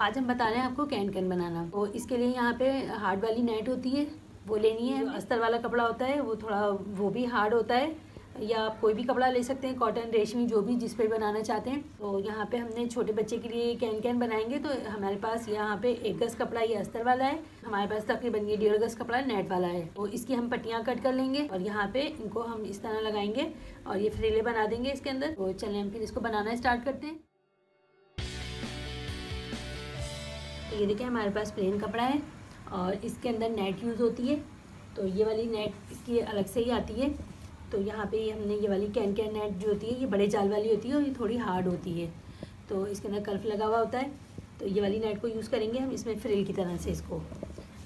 आज हम बता रहे हैं आपको कैन कैन बनाना। तो इसके लिए यहाँ पे हार्ड वाली नेट होती है, वो लेनी है। अस्तर वाला कपड़ा होता है, वो थोड़ा, वो भी हार्ड होता है। या आप कोई भी कपड़ा ले सकते हैं, कॉटन, रेशमी, जो भी जिस पर बनाना चाहते हैं। तो यहाँ पे हमने छोटे बच्चे के लिए कैन कैन बनाएँगे। तो हमारे पास यहाँ पे एक गज़ कपड़ा ये अस्तर वाला है। हमारे पास तकरीबन ये डेढ़ गज़ कपड़ा नेट वाला है। तो इसकी हम पट्टियाँ कट कर लेंगे और यहाँ पे इनको हम इस तरह लगाएँगे और ये फ्रेले बना देंगे इसके अंदर। तो चलें हम फिर इसको बनाना स्टार्ट करते हैं। ये देखिए हमारे पास प्लेन कपड़ा है और इसके अंदर नेट यूज़ होती है। तो ये वाली नेट इसकी अलग से ही आती है। तो यहाँ पे हमने ये वाली कैन कैन नेट जो होती है, ये बड़े जाल वाली होती है और ये थोड़ी हार्ड होती है। तो इसके अंदर कल्फ लगा हुआ होता है। तो ये वाली नेट को यूज़ करेंगे हम इसमें फ्रिल की तरह से इसको।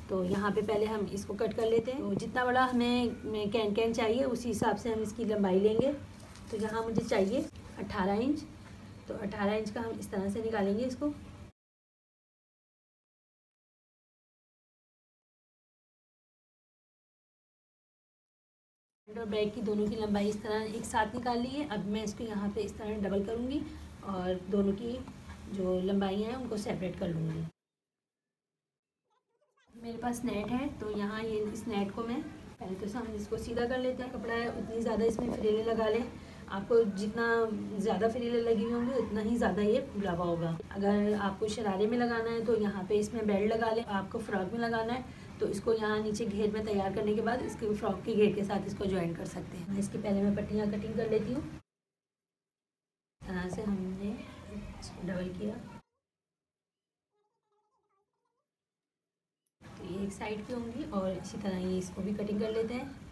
तो यहाँ पे पहले हम इसको कट कर लेते हैं। तो जितना बड़ा हमें कैन कैन चाहिए, उसी हिसाब से हम इसकी लंबाई लेंगे। तो यहाँ मुझे चाहिए अट्ठारह इंच तो अट्ठारह इंच का हम इस तरह से निकालेंगे इसको। फ्रंट और बैक की दोनों की लंबाई इस तरह एक साथ निकाल ली है। अब मैं इसको यहाँ पे इस तरह डबल करूँगी और दोनों की जो लंबाई हैं उनको सेपरेट कर लूँगी। मेरे पास नेट है तो यहाँ ये इस नेट को मैं पहले तो हम इसको सीधा कर लेते हैं। कपड़ा है, उतनी ज़्यादा इसमें फ्रीले लगा लें। आपको जितना ज़्यादा फ्रीले लगी हुई होंगी, उतना ही ज़्यादा ये फुला हुआ होगा। अगर आपको शरारे में लगाना है तो यहाँ पे इसमें बेल्ट लगा लें। आपको फ्रॉक में लगाना है तो इसको यहाँ नीचे घेर में तैयार करने के बाद इसके फ्रॉक के घेर के साथ इसको ज्वाइन कर सकते हैं। इसके पहले मैं पट्टियाँ कटिंग कर लेती हूँ। तरह से हमने डबल किया। तो ये एक साइड की होंगी और इसी तरह ये इसको भी कटिंग कर लेते हैं।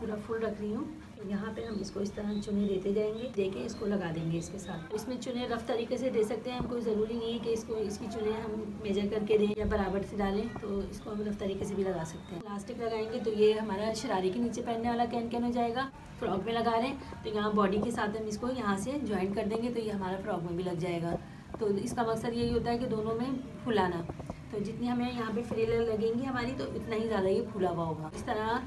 पूरा फुल रख रही हूँ। तो यहाँ पे हम इसको इस तरह चुने देते जाएँगे। देके इसको लगा देंगे इसके साथ। इसमें चुने रफ तरीके से दे सकते हैं। हम कोई ज़रूरी नहीं है कि इसको, इसकी चुने हम मेजर करके दें या बराबर से डालें। तो इसको हम रफ तरीके से भी लगा सकते हैं। प्लास्टिक लगाएँगे तो ये हमारा शरारे के नीचे पहनने वाला कैन कैन हो जाएगा। फ्रॉक में लगा रहे हैं तो यहाँ बॉडी के साथ हम इसको यहाँ से ज्वाइन कर देंगे तो ये हमारा फ्रॉक में भी लग जाएगा। तो इसका मकसद यही होता है कि दोनों में फुलाना। तो जितनी हमें यहाँ पे फ्रील लगेंगी हमारी तो इतना ही ज़्यादा ये फूला हुआ होगा। इस तरह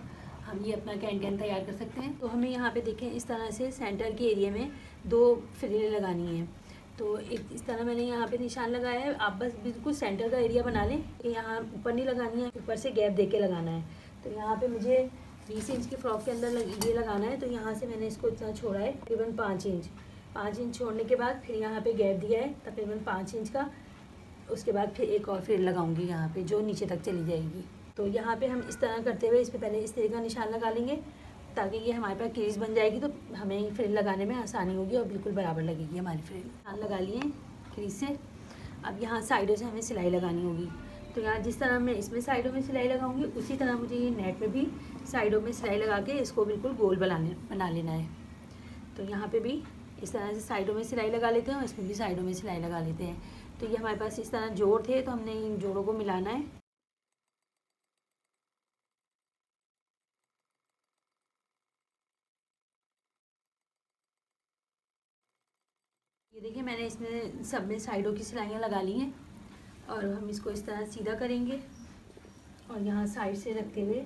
हम ये अपना कैन तैयार कर सकते हैं। तो हमें यहाँ पे देखें इस तरह से सेंटर के एरिया में दो फ्रिलें लगानी है। तो एक इस तरह मैंने यहाँ पे निशान लगाया है। आप बस बिल्कुल सेंटर का एरिया बना लें। यहाँ ऊपर नहीं लगानी है ऊपर से गैप दे के लगाना है। तो यहाँ पे मुझे बीस इंच की फ्रॉक के अंदर लग, ये लगाना है। तो यहाँ से मैंने इसको इतना छोड़ा है तकरीबन पाँच इंच। पाँच इंच छोड़ने के बाद फिर यहाँ पे गैप दिया है तकरीबन पाँच इंच का। उसके बाद फिर एक और फिर लगाऊँगी यहाँ पे जो नीचे तक चली जाएगी। तो यहाँ पे हम इस तरह करते हुए इस पर पहले इस तरह का निशान लगा लेंगे, ताकि ये हमारे पास क्रीज बन जाएगी तो हमें फ्रिल लगाने में आसानी होगी और बिल्कुल बराबर लगेगी हमारी फ्रिल निशान लगा लिए क्रीज से। अब यहाँ साइडों से हमें सिलाई लगानी होगी। तो यहाँ जिस तरह मैं इसमें साइडों में सिलाई लगाऊँगी, उसी तरह मुझे ये नेट में भी साइडों में सिलाई लगा के इसको बिल्कुल गोल बनाने, बना लेना है। तो यहाँ पे भी इस तरह से साइडों में सिलाई लगा लेते हैं और इसमें भी साइडों में सिलाई लगा लेते हैं। तो ये हमारे पास इस तरह जोड़ थे तो हमने इन जोड़ों को मिलाना है। ये देखिए, मैंने इसमें सब में साइडों की सिलाइयाँ लगा ली हैं और हम इसको इस तरह सीधा करेंगे और यहाँ साइड से रखते हुए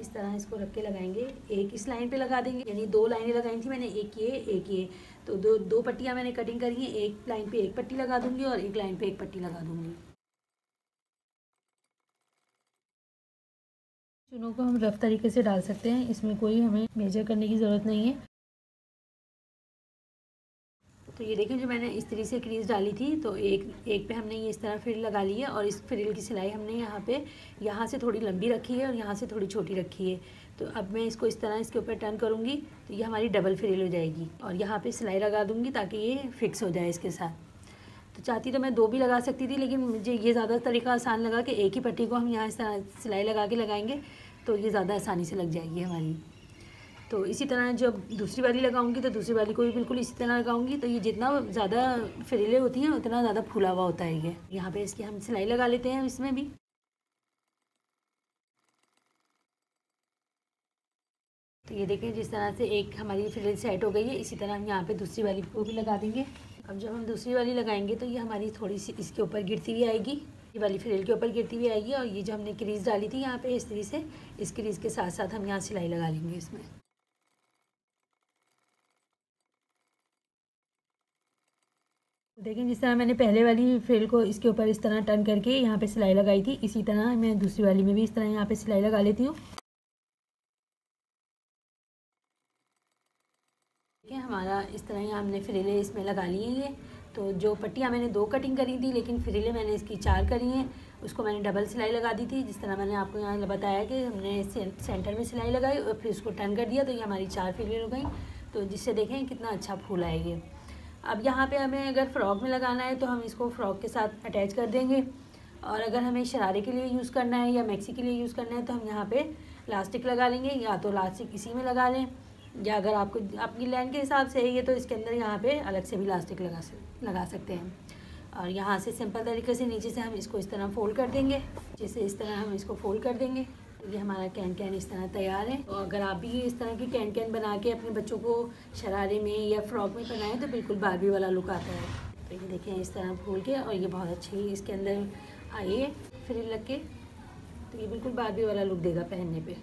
इस तरह इसको रख के लगाएँगे। एक इस लाइन पे लगा देंगे, यानी दो लाइनें लगाई थी मैंने, एक ये एक ये। तो दो दो पट्टियाँ मैंने कटिंग करी हैं, एक लाइन पे एक पट्टी लगा दूँगी और एक लाइन पे एक पट्टी लगा दूँगी। चुनों को हम रफ तरीके से डाल सकते हैं, इसमें कोई हमें मेजर करने की ज़रूरत नहीं है। तो ये देखिए, जो मैंने इस तरीके से क्रीज डाली थी तो एक एक पे हमने ये इस तरह फ्रिल लगा ली है और इस फ्रिल की सिलाई हमने यहाँ पे, यहाँ से थोड़ी लंबी रखी है और यहाँ से थोड़ी छोटी रखी है। तो अब मैं इसको इस तरह इसके ऊपर टर्न करूँगी तो ये हमारी डबल फ्रिल हो जाएगी और यहाँ पर सिलाई लगा दूँगी ताकि ये फिक्स हो जाए इसके साथ। तो चाहती तो मैं दो भी लगा सकती थी, लेकिन मुझे ये ज़्यादा तरीका आसान लगा कि एक ही पट्टी को हम यहाँ इस तरह सिलाई लगा के लगाएँगे तो ये ज़्यादा आसानी से लग जाएगी हमारी। तो इसी तरह जब दूसरी वाली लगाऊँगी तो दूसरी वाली को भी बिल्कुल इसी तरह लगाऊँगी तो ये जितना ज़्यादा फ्रीले होती हैं उतना ज़्यादा फूला हुआ होता है ये। यहाँ पे इसकी हम सिलाई लगा लेते हैं इसमें भी। तो ये देखें जिस तरह से एक हमारी फ्रिल सेट हो गई है इसी तरह हम यहाँ पे दूसरी वाली को भी लगा देंगे। अब जब हम दूसरी वाली लगाएँगे तो ये हमारी थोड़ी सी इसके ऊपर गिरती हुई आएगी। ये वाली फ्रिल के ऊपर गिरती हुई आएगी और ये जो हमने क्रीज़ डाली थी यहाँ पे इस तरीके से इस क्रीज़ के साथ साथ हम यहाँ सिलाई लगा लेंगे इसमें। देखें, जिस तरह मैंने पहले वाली फ्रिल को इसके ऊपर इस तरह टर्न करके यहाँ पे सिलाई लगाई थी, इसी तरह मैं दूसरी वाली में भी इस तरह यहाँ पे सिलाई लगा लेती हूँ। देखिए हमारा इस तरह यहाँ हमने फ्रिले इसमें लगा लिए ये तो जो पट्टियाँ मैंने दो कटिंग करी थी, लेकिन फ्रिले मैंने इसकी चार करी हैं। उसको मैंने डबल सिलाई लगा दी थी, जिस तरह मैंने आपको यहाँ बताया कि हमने सेंटर में सिलाई लगाई और फिर उसको टर्न कर दिया तो ये हमारी चार फ्रिले हो गई। तो जिससे देखें, कितना अच्छा फूल आएगी। अब यहाँ पे हमें अगर फ़्रॉक में लगाना है तो हम इसको फ़्रॉक के साथ अटैच कर देंगे। और अगर हमें शरारे के लिए यूज़ करना है या मैक्सी के लिए यूज़ करना है तो हम यहाँ पे लास्टिक लगा लेंगे या तो लास्टिक इसी में लगा लें या अगर आपको अपनी लाइन के हिसाब से है तो इसके अंदर यहाँ पे अलग से भी लास्टिक लगा लगा सकते हैं। और यहाँ से सिंपल तरीके से नीचे से हम इसको इस तरह फोल्ड कर देंगे जैसे इस तरह हम इसको फोल्ड कर देंगे। ये हमारा कैन कैन इस तरह तैयार है। और अगर आप भी इस तरह की कैन कैन बना के अपने बच्चों को शरारे में या फ्रॉक में पहनाएँ तो बिल्कुल बारबी वाला लुक आता है। तो ये देखें इस तरह फूल के और ये बहुत अच्छी इसके अंदर आई है लग के। तो ये बिल्कुल बारबी वाला लुक देगा पहनने पे।